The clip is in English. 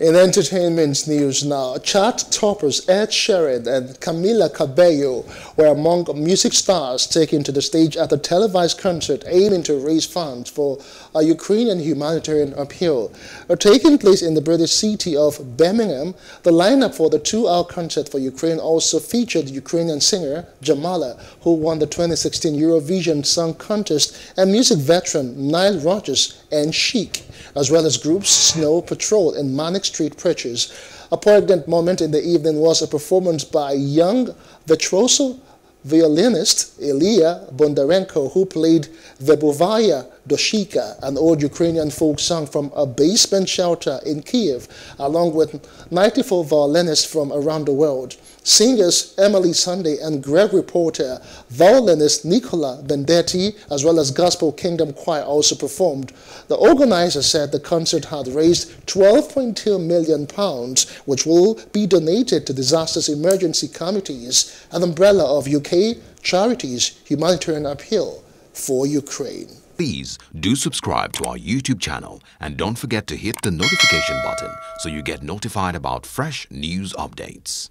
In entertainment news now, chart toppers Ed Sheeran and Camila Cabello were among music stars taken to the stage at a televised concert aiming to raise funds for a Ukrainian humanitarian appeal. Uh, taking place in the British city of Birmingham, the lineup for the two-hour concert for Ukraine also featured Ukrainian singer Jamala, who won the 2016 Eurovision Song Contest, and music veteran Nile Rodgers and Chic, as well as groups Snow Patrol and Manic Street Preachers. A poignant moment in the evening was a performance by young virtuoso violinist Ilya Bondarenko, who played Verbovaya Doshika, an old Ukrainian folk song from a basement shelter in Kiev, along with 94 violinists from around the world. Singers Emeli Sandé and Gregory Porter, violinist Nicola Benedetti, as well as Gospel Kingdom Choir also performed. The organizer said the concert had raised 12.2 million pounds, which will be donated to disasters emergency committees, an umbrella of UK Charities Humanitarian Appeal for Ukraine. Please do subscribe to our YouTube channel and don't forget to hit the notification button so you get notified about fresh news updates.